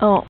Oh,